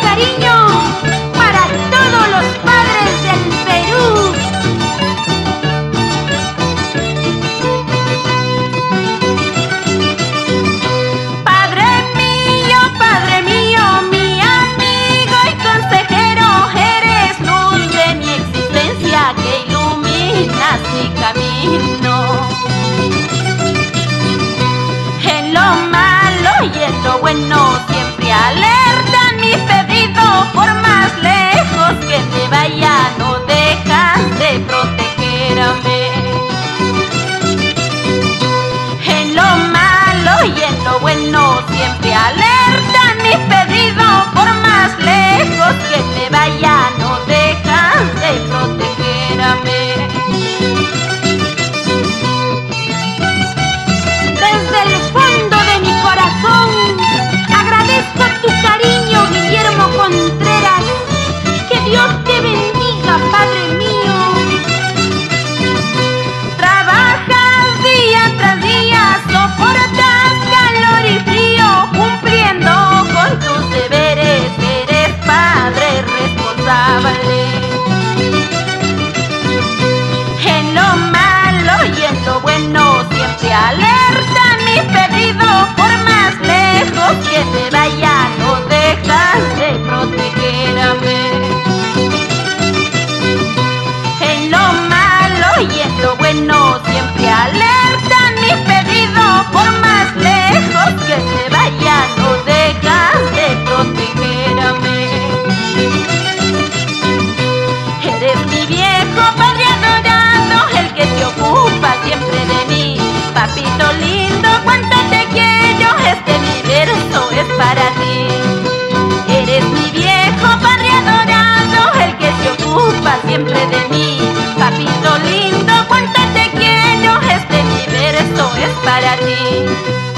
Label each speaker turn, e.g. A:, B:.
A: cariño para todos los padres del Perú. Padre mío, padre mío, mi amigo y consejero, eres luz de
B: mi existencia que
A: ilumina mi camino. En lo malo y en lo bueno, Que se vaya, no dejas de protegerme. En lo malo y en lo bueno siempre alegre. es para ti.